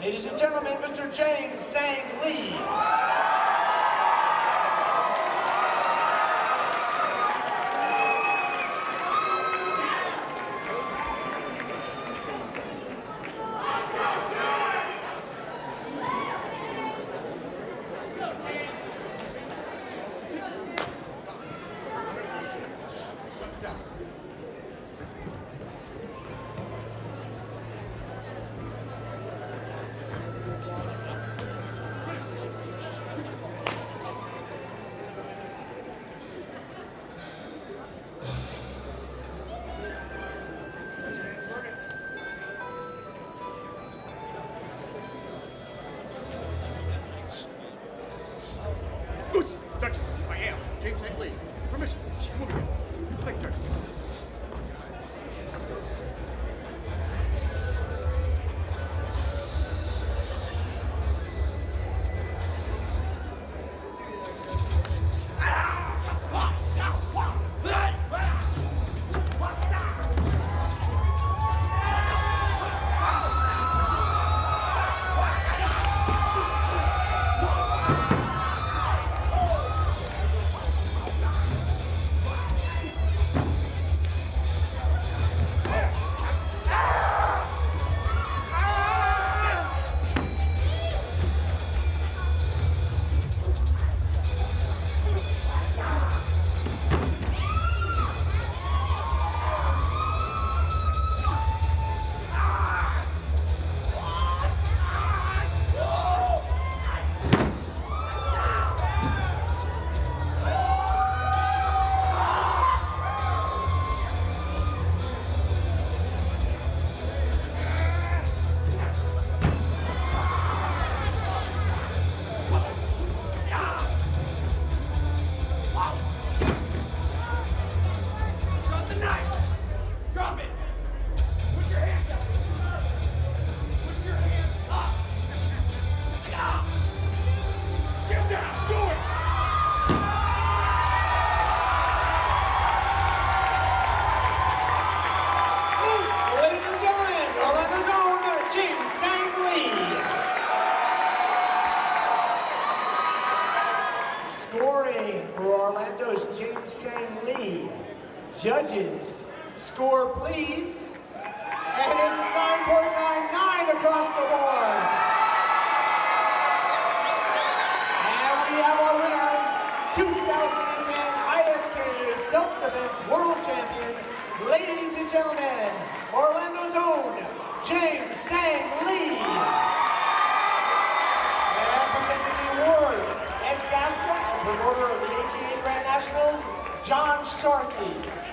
Ladies and gentlemen, Mr. James Sang Lee. Scoring for Orlando's James Sang Lee. Judges, score please. And it's 9.99 across the board. And we have our winner, 2010 ISKA Self-Defense World Champion, ladies and gentlemen, Orlando's own James Sang Lee. And presenting the award, Ed and promoter of the AKA Grand Nationals, John Sharkey.